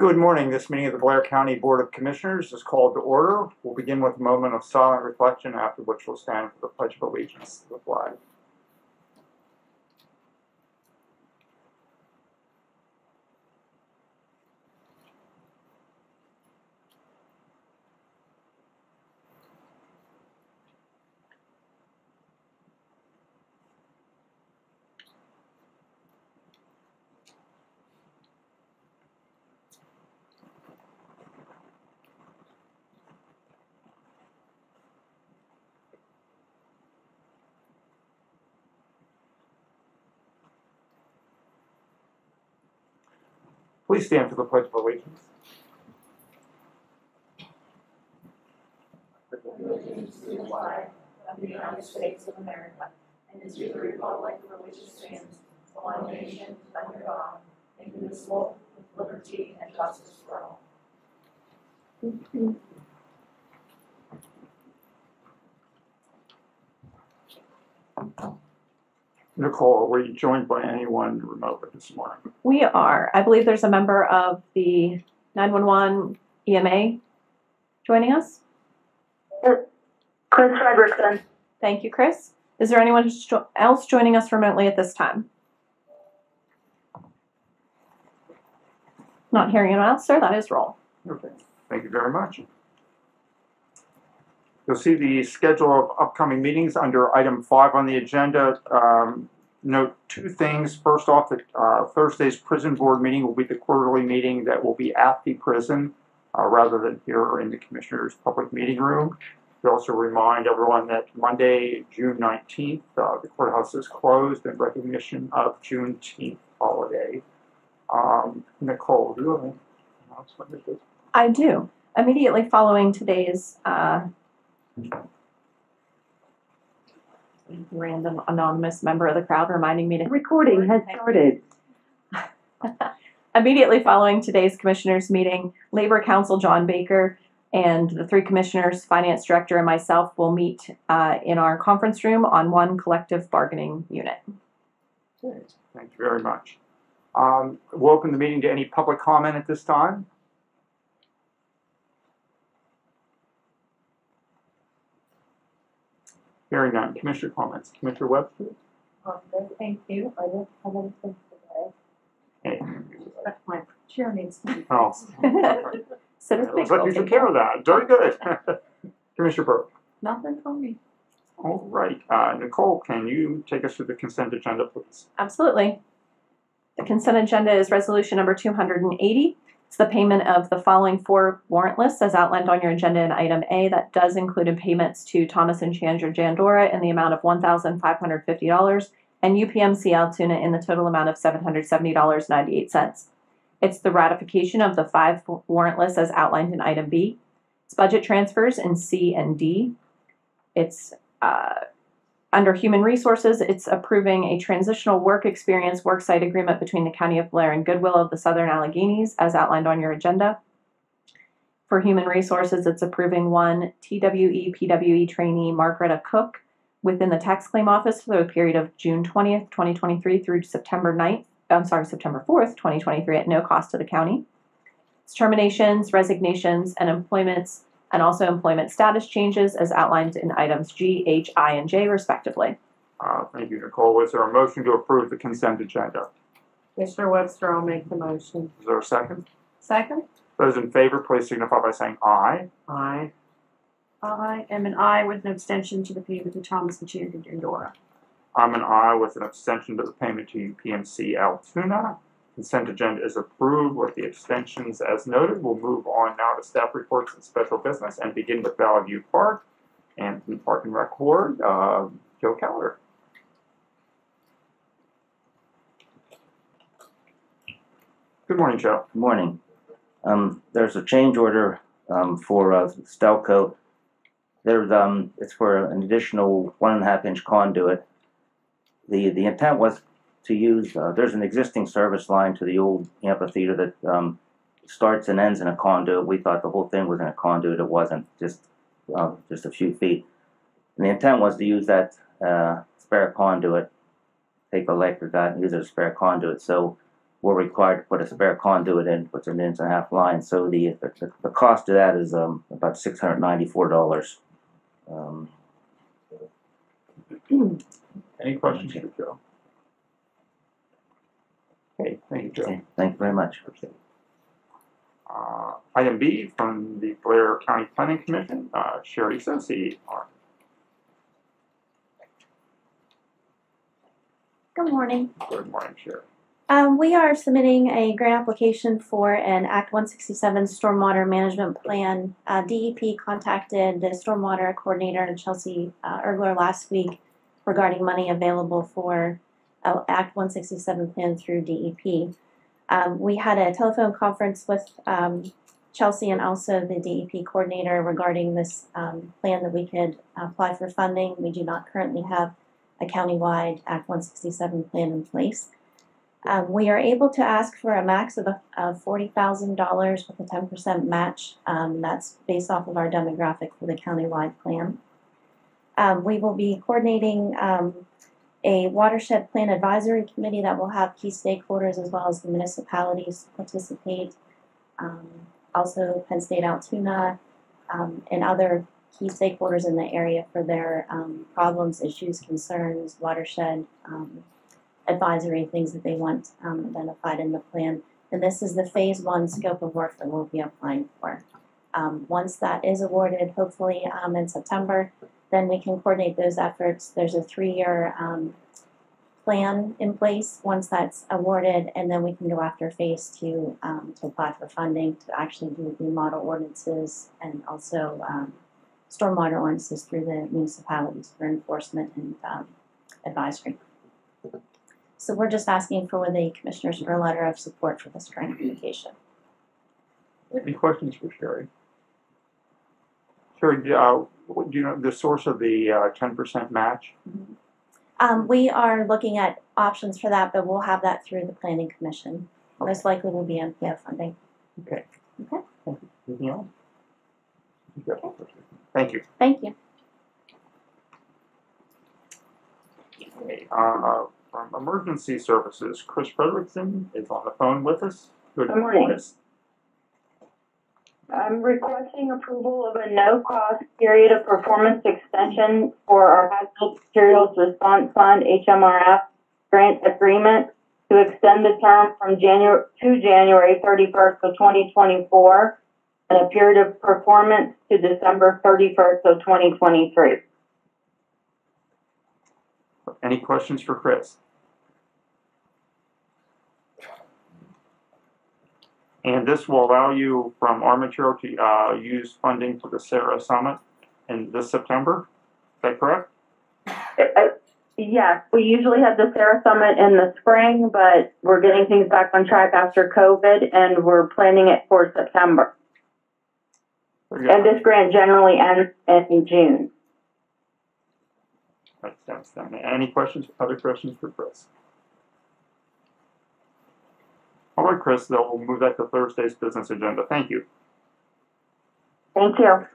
Good morning. This meeting of the Blair County Board of Commissioners is called to order. We'll begin with a moment of silent reflection, after which we'll stand for the Pledge of Allegiance to the flag. Please stand for the Pledge of Allegiance. the United States of America and to the republic for which it stands, one nation, under God, indivisible, with liberty and justice for all. Nicole, were you joined by anyone remotely this morning? We are. I believe there's a member of the 911 EMA joining us. Chris Frederickson. Thank you, Chris. Is there anyone else joining us remotely at this time? Not hearing anyone else, sir. That is roll. Okay, thank you very much. You'll see the schedule of upcoming meetings under item five on the agenda. Um, Note two things. First off, that uh, Thursday's prison board meeting will be the quarterly meeting that will be at the prison uh, rather than here in the Commissioners' Public Meeting Room. We also remind everyone that Monday, June 19th, uh, the courthouse is closed in recognition of Juneteenth holiday. Um, Nicole, do you have any announcement this I do. Immediately following today's uh, random anonymous member of the crowd reminding me to Recording has started. Immediately following today's commissioners meeting, Labor Council John Baker and the three commissioners, finance director and myself will meet uh, in our conference room on one collective bargaining unit. Thank you very much. Um, We'll open the meeting to any public comment at this time. Hearing none. Commissioner comments. Commissioner Webster? Thank you. I don't have anything today. Hey. My chair needs to be. Oh, Sit at looks like you took care of that. Very good. Commissioner Burke? Nothing for me. All right. Uh, Nicole, can you take us through the consent agenda, please? Absolutely. The consent agenda is resolution number 280. It's the payment of the following four warrant lists as outlined on your agenda in item A. That does include payments to Thomas and Chandra Jandora in the amount of $1,550 and UPMC Altoona in the total amount of $770.98. It's the ratification of the five warrant lists as outlined in item B. It's budget transfers in C and D. It's uh, under Human Resources, it's approving a transitional work experience worksite agreement between the County of Blair and Goodwill of the Southern Alleghenies as outlined on your agenda. For Human Resources, it's approving one TWE PWE trainee Margaretta Cook within the tax claim office for the period of June 20th, 2023 through September 9th, I'm sorry, September 4th, 2023 at no cost to the county. It's terminations, resignations, and employments and also employment status changes as outlined in items G, H, I, and J respectively. Uh, Thank you, Nicole. Is there a motion to approve the consent agenda? Commissioner Webster, I'll make the motion. Is there a second? Second? Those in favor, please signify by saying aye. Aye. I am an aye with an abstention to the payment to Thomas and Chandra Dandora. I'm an aye with an abstention to the payment to UPMC Altoona. Consent agenda is approved with the abstentions as noted. We'll move on now to staff reports and special business and begin with Valley View Park and the Park and Rec. Uh, Joe Keller. Good morning, Joe. Good morning. Um, there's a change order, um, for, uh, Stelco. There's, um, it's for an additional one and a half inch conduit. The, the intent was to use, uh, there's an existing service line to the old amphitheater that, um, starts and ends in a conduit. We thought the whole thing was in a conduit. It wasn't, just, uh, just a few feet. And the intent was to use that, uh, spare conduit, take the electric out and use it as a spare conduit. So we're required to put a spare conduit in, which is an inch and a half line, so the, the, the cost of that is, um, about six hundred ninety-four dollars. Um, Any questions Joe? Okay, thank you, Joe. okay, thank you very much. Uh, item B from the Blair County Planning Commission, uh, Sherry Sosi. Good morning. Good morning, Sherry. Um, we are submitting a grant application for an Act one sixty-seven stormwater management plan. Uh, DEP contacted the stormwater coordinator Chelsea uh, Ergler last week regarding money available for Act one sixty-seven plan through DEP. Um, we had a telephone conference with um, Chelsea and also the DEP coordinator regarding this um, plan that we could apply for funding. We do not currently have a countywide Act one sixty-seven plan in place. Um, we are able to ask for a max of, of forty thousand dollars with a ten percent match. Um, that's based off of our demographic for the countywide plan. Um, we will be coordinating um, a watershed plan advisory committee that will have key stakeholders as well as the municipalities participate. Um, also, Penn State Altoona um, and other key stakeholders in the area for their um, problems, issues, concerns, watershed. Um, advisory things that they want um, identified in the plan. And this is the phase one scope of work that we'll be applying for. Um, once that is awarded, hopefully in September, then we can coordinate those efforts. There's a three-year um, plan in place once that's awarded, and then we can go after phase two um, to apply for funding to actually do the model ordinances and also um, stormwater ordinances through the municipalities for enforcement and um, advisory. So we're just asking for the commissioners for a letter of support for this grant application. Any questions for Sherry? Sherry, uh, do you know the source of the, uh, ten percent match? Um, we are looking at options for that, but we'll have that through the planning commission. Most likely will be NPO funding. Okay. Okay. Thank you. Anything else? You. Thank you. Thank you. Okay, uh, from Emergency Services, Chris Frederickson is on the phone with us. Good Good morning. Chris. I'm requesting approval of a no-cost period of performance extension for our Hazardous Materials Response Fund, HMRF, grant agreement to extend the term from January, to January thirty-first of twenty twenty-four, and a period of performance to December thirty-first of twenty twenty-three. Any questions for Chris? And this will allow you from our material to, uh, use funding for the SARA Summit in this September? Is that correct? Uh, Yes, we usually have the SARA Summit in the spring, but we're getting things back on track after COVID, and we're planning it for September. And this grant generally ends in June. That's, that's done. Any questions, other questions for Chris? All right, Chris, then we'll move that to Thursday's business agenda. Thank you. Thank you.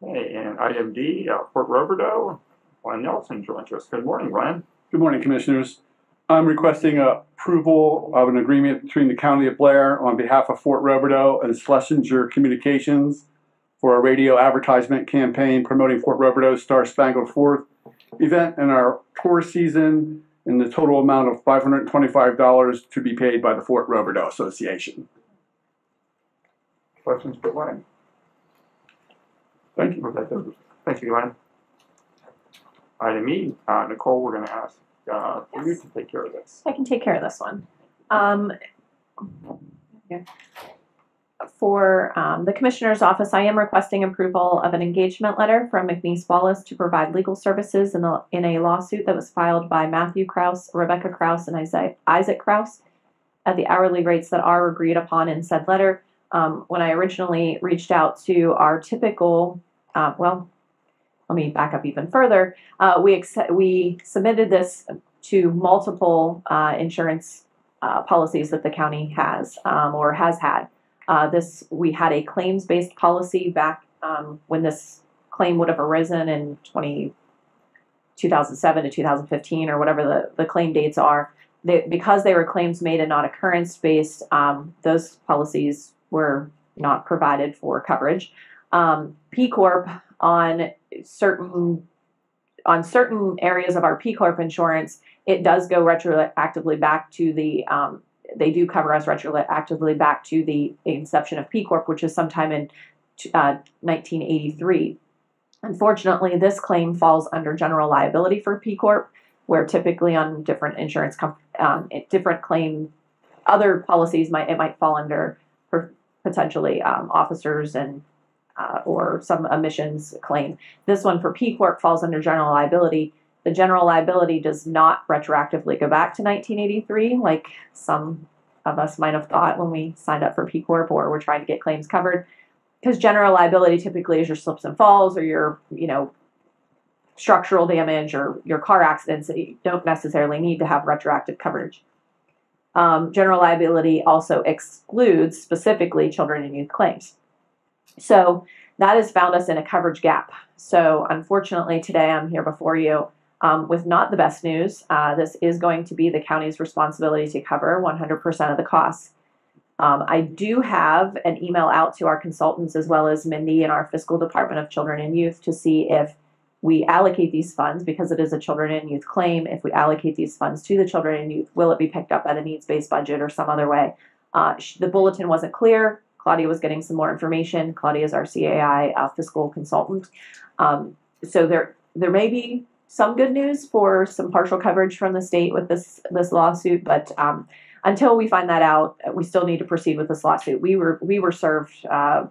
Hey, and item D, uh, Fort Roberdeau, Glenn Nelson joins us. Good morning, Glenn. Good morning, Commissioners. I'm requesting approval of an agreement between the County of Blair on behalf of Fort Roberdeau and Schlesinger Communications for a radio advertisement campaign promoting Fort Roberdeau's Star Spangled Fourth event in our tour season in the total amount of $525 to be paid by the Fort Roberdeau Association. Questions for Glenn? Thank you. Okay, Thank you, Glenn. Item E, uh, Nicole, we're gonna ask, uh, for you to take care of this. I can take care of this one. Um, here. For um, the Commissioner's Office, I am requesting approval of an engagement letter from McNees Wallace to provide legal services in, the, in a lawsuit that was filed by Matthew Kraus, Rebecca Kraus, and Isaac, Isaac Kraus at the hourly rates that are agreed upon in said letter. Um, when I originally reached out to our typical, uh, well, let me back up even further. Uh, we accept, we submitted this to multiple uh, insurance uh, policies that the county has um, or has had. Uh, this we had a claims based policy back um, when this claim would have arisen in 20, 2007 to 2015 or whatever the, the claim dates are. they, because they were claims made and not occurrence based, um, those policies were not provided for coverage. Um, PCoRP on certain on certain areas of our PCoRP insurance, it does go retroactively back to the um, they do cover us retroactively back to the inception of PCoRP, which is sometime in uh, 1983. Unfortunately, this claim falls under general liability for PCoRP, where typically on different insurance comp- um, different claim other policies might it might fall under potentially um, officers and uh, or some omissions claim. This one for PCoRP falls under general liability. The general liability does not retroactively go back to 1983, like some of us might have thought when we signed up for PCoRP or we're trying to get claims covered. Because general liability typically is your slips and falls or your, you know, structural damage or your car accidents that you don't necessarily need to have retroactive coverage. Um, general liability also excludes specifically children and youth claims. So that has found us in a coverage gap. So unfortunately, today I'm here before you um, with not the best news. Uh, this is going to be the county's responsibility to cover 100% of the costs. Um, I do have an email out to our consultants as well as Mindy and our fiscal department of children and youth to see if we allocate these funds because it is a children and youth claim. If we allocate these funds to the children and youth, will it be picked up by the needs based budget or some other way? Uh, the bulletin wasn't clear. Claudia was getting some more information. Claudia is our CAI uh, fiscal consultant. Um, so there, there may be some good news for some partial coverage from the state with this this lawsuit, but um, until we find that out, we still need to proceed with this lawsuit. We were we were served. Uh,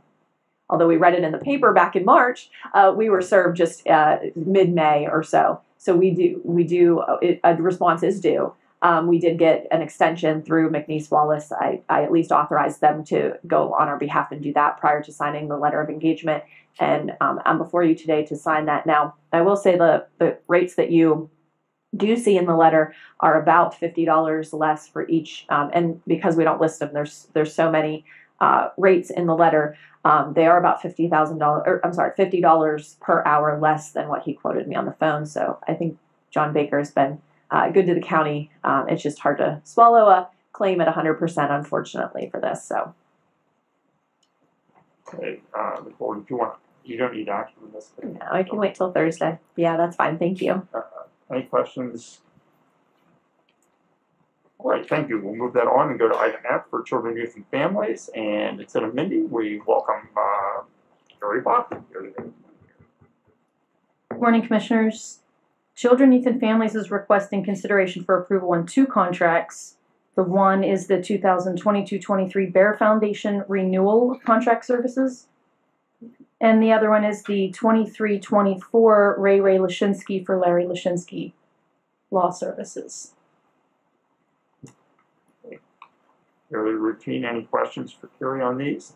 although we read it in the paper back in March, uh, we were served just uh, mid-May or so. So we do we do it, a response is due. Um, we did get an extension through McNees Wallace. I, I at least authorized them to go on our behalf and do that prior to signing the letter of engagement. And um, I'm before you today to sign that. Now, I will say the, the rates that you do see in the letter are about $50 less for each. Um, and because we don't list them, there's, there's so many uh, rates in the letter. Um, they are about $50,000, I'm sorry, $50 per hour less than what he quoted me on the phone. So I think John Baker has been uh, good to the county. Um, it's just hard to swallow a claim at 100%, unfortunately, for this. So, Okay, uh, the board, if you want, you don't need action on this. no, I can wait till Thursday. Yeah, that's fine. Thank you. Any questions? All right, thank you. We'll move that on and go to item F for children, youth, and families. And instead of Mindy, we welcome uh, Gary Bach. Morning, Commissioners. Children, Youth, and Families is requesting consideration for approval on two contracts. The one is the 2022-23 Bair Foundation Renewal Contract Services. And the other one is the 23-24 Ray Ray Lashinsky for Larry Lashinsky Law Services. Very routine. Any questions for Carrie on these?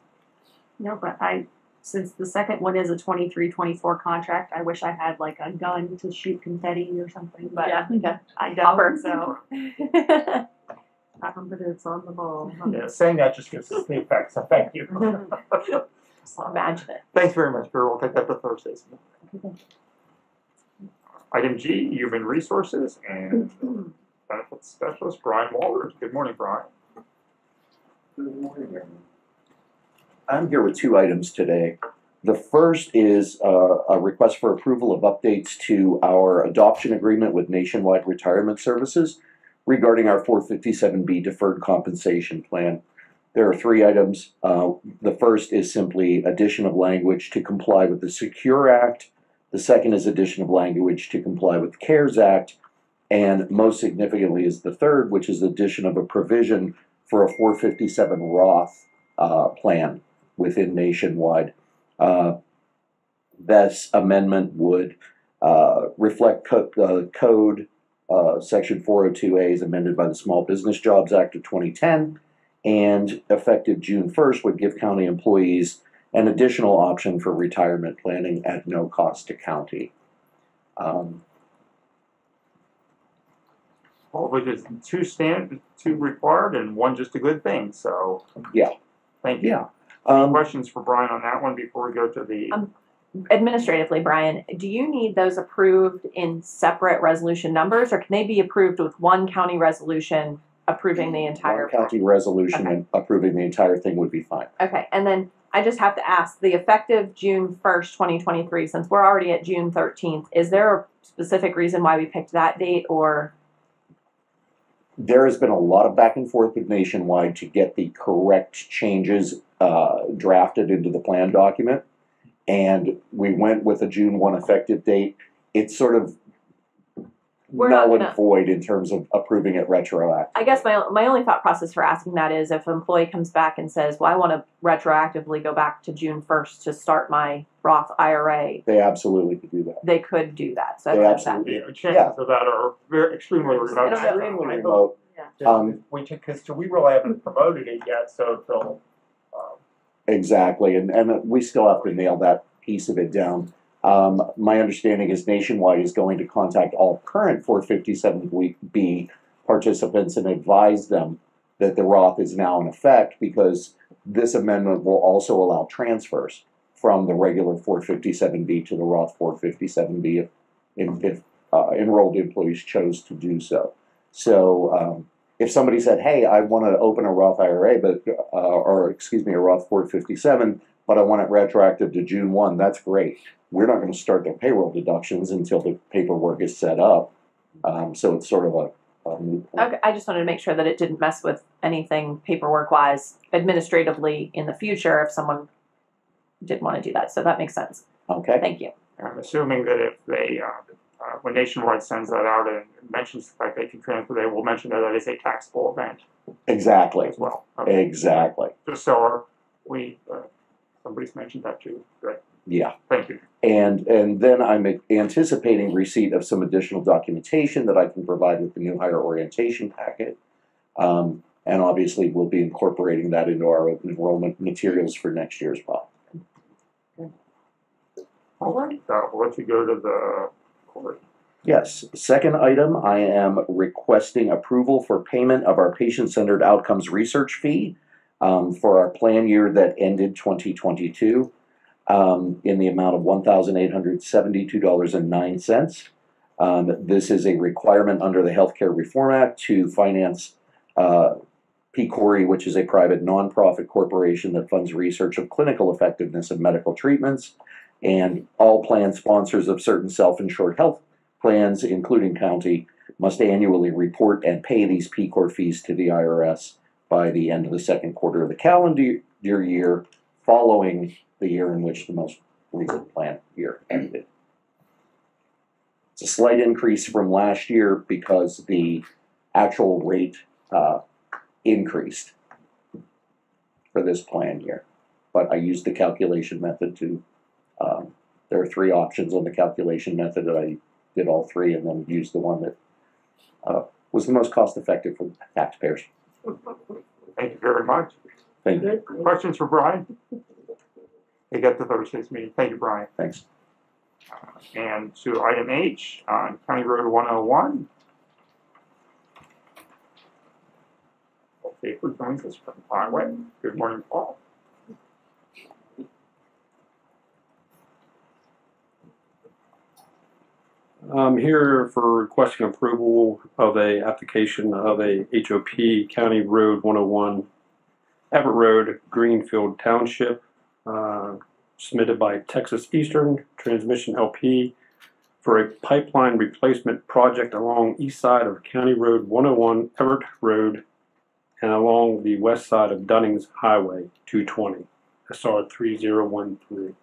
No, but I, since the second one is a twenty-three, twenty-four contract, I wish I had like a gun to shoot confetti or something, but Yeah. I Popper. don't, so. Happen, but it's on the ball. Yeah, saying that just gives us the effect, so thank you. Imagine it. Thanks very much, Barry. We'll take that to Thursdays. Item G, Human Resources and Benefits Specialist Brian Walters. Good morning, Brian. Good morning, everyone. I'm here with two items today. The first is uh, a request for approval of updates to our adoption agreement with Nationwide Retirement Services regarding our 457B deferred compensation plan. There are three items. Uh, The first is simply addition of language to comply with the Secure Act. The second is addition of language to comply with the CARES Act. And most significantly is the third, which is addition of a provision for a 457 Roth uh, plan within Nationwide. Uh, this amendment would uh, reflect co- uh, code uh, section 402A is amended by the Small Business Jobs Act of 2010 and effective June 1st would give county employees an additional option for retirement planning at no cost to county. Um, Well, which is two stand, two required and one just a good thing, so. Yeah. Thank you. yeah. Any Um, questions for Brian on that one before we go to the, Um, administratively, Brian, do you need those approved in separate resolution numbers, or can they be approved with one county resolution approving the entire? One county resolution and approving the entire thing would be fine. Okay, and then I just have to ask, the effective June first, twenty twenty-three, since we're already at June thirteenth, is there a specific reason why we picked that date, or? There has been a lot of back and forth with Nationwide to get the correct changes uh, drafted into the plan document. And we went with a June one effective date. It's sort of We're not null gonna- and void in terms of approving it retroactively. I guess my, my only thought process for asking that is if an employee comes back and says, well, I wanna retroactively go back to June first to start my Roth IRA, They absolutely could do that. they could do that, so I They think that- absolutely- The chances of that are very extremely remote. I don't know. Extremely remote. Um, We, because we really haven't promoted it yet, so they'll, uh, Exactly, and, and we still have to nail that piece of it down. Um, my understanding is Nationwide is going to contact all current four fifty-seven week B participants and advise them that the Roth is now in effect because this amendment will also allow transfers from the regular four fifty-seven B to the Roth four fifty-seven B if, if, if uh, enrolled employees chose to do so. So, um, if somebody said, "Hey, I want to open a Roth IRA, but uh, or excuse me, a Roth 457, but I want it retroactive to June 1," that's great. We're not going to start their payroll deductions until the paperwork is set up. Um, so it's sort of a, a moot point. Okay, I just wanted to make sure that it didn't mess with anything paperwork wise administratively in the future if someone didn't wanna do that, so that makes sense, Okay. thank you. I'm assuming that if they, uh, uh, when Nationwide sends that out and mentions the fact they can transfer, they will mention that that is a taxable event Exactly. as well. Okay. Exactly. Just so our- we, uh, somebody's mentioned that too. Great, Yeah. thank you. And and then I'm anticipating receipt of some additional documentation that I can provide with the new hire orientation packet. Um, and obviously, we'll be incorporating that into our open enrollment materials for next year year's POP. All right, we'll let you go to the court. Yes, second item, I am requesting approval for payment of our patient-centered outcomes research fee um, for our plan year that ended twenty twenty-two um, in the amount of one thousand eight hundred seventy-two dollars and nine cents. Um, this is a requirement under the Healthcare Reform Act to finance uh, PCORI, which is a private nonprofit corporation that funds research of clinical effectiveness of medical treatments. And all plan sponsors of certain self-insured health plans, including county, must annually report and pay these PCOR fees to the IRS by the end of the second quarter of the calendar year following the year in which the most recent plan year ended. It's a slight increase from last year because the actual rate uh, increased for this plan year. But I used the calculation method to, um, there are three options on the calculation method that I did all three and then used the one that uh, was the most cost effective for taxpayers. Thank you very much. Thank you. Questions for Brian? We got to Thursday's meeting. Thank you, Brian. Thanks. Uh, and to item H, on County Road one oh one. Paul Schaefer joins us from Highway. Good morning, Paul. I'm here for requesting approval of a application of a HOP County Road 101 Everett Road, Greenfield Township, uh, submitted by Texas Eastern Transmission LP for a pipeline replacement project along east side of County Road 101 Everett Road and along the west side of Dunnings Highway 220, SR 3013.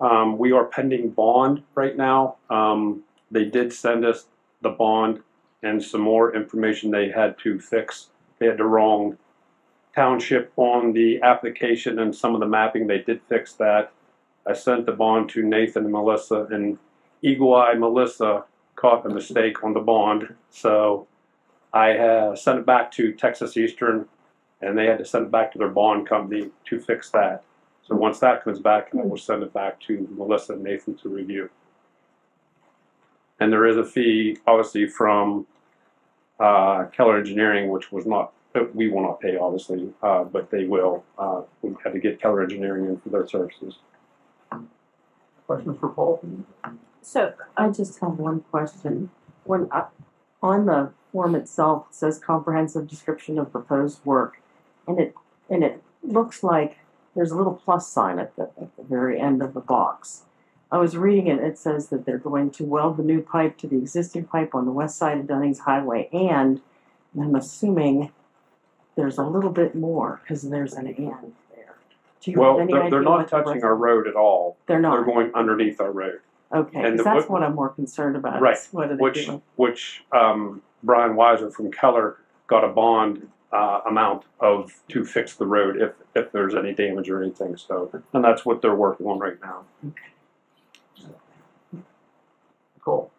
Um, we are pending bond right now. Um, they did send us the bond and some more information they had to fix. They had the wrong township on the application and some of the mapping. They did fix that. I sent the bond to Nathan and Melissa, and Eagle Eye Melissa caught a mistake on the bond. So I have sent it back to Texas Eastern, and they had to send it back to their bond company to fix that. So once that comes back, I will send it back to Melissa and Nathan to review. And there is a fee, obviously, from uh, Keller Engineering, which was not, uh, we will not pay, obviously, uh, but they will. Uh, we had to get Keller Engineering in for their services. Questions for Paul? So, I just have one question. When, uh, on the form itself, it says comprehensive description of proposed work. And it, and it looks like there's a little plus sign at the, at the very end of the box. I was reading it, it says that they're going to weld the new pipe to the existing pipe on the west side of Dunnings Highway and, and I'm assuming there's a little bit more, cause there's an and there. Do you have Well, any they're, they're not what the touching rest- our road at all. They're not. They're going underneath our road, okay, and 'cause the- that's what I'm more concerned about, Right, is what are they which, doing? which, um, Brian Weiser from Keller got a bond, uh, amount of, to fix the road if, if there's any damage or anything, so, and that's what they're working on right now. Cool.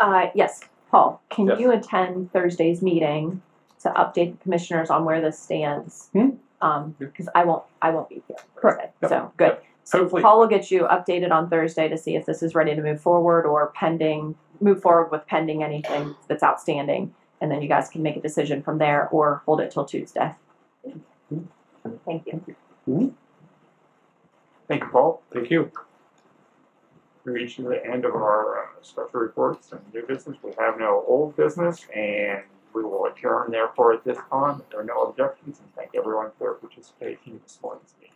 uh, yes, Paul, can Yes. you attend Thursday's meeting to update the commissioners on where this stands? Hmm. Um, because I won't, I won't be here Thursday, Yep. so, good. So Hopefully- Paul will get you updated on Thursday to see if this is ready to move forward or pending, move forward with pending anything that's outstanding. And then you guys can make a decision from there or hold it till Tuesday. Thank you. Thank you, Paul. Thank you. We reached the end of our uh, special reports and new business. We have no old business, and we will adjourn therefore at this time. If there are no objections, and thank everyone for their participation in this morning's meeting.